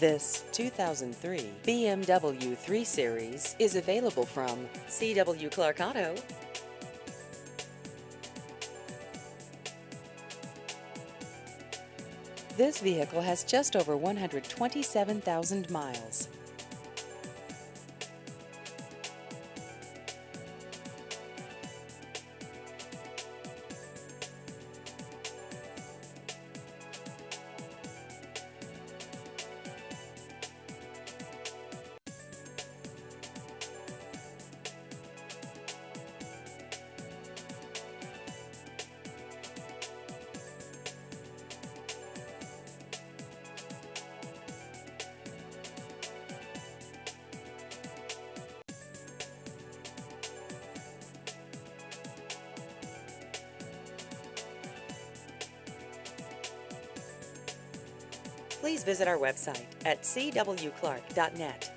This 2003 BMW 3 Series is available from C.W. Clark Auto. This vehicle has just over 127,000 miles. Please visit our website at cwclarke.net.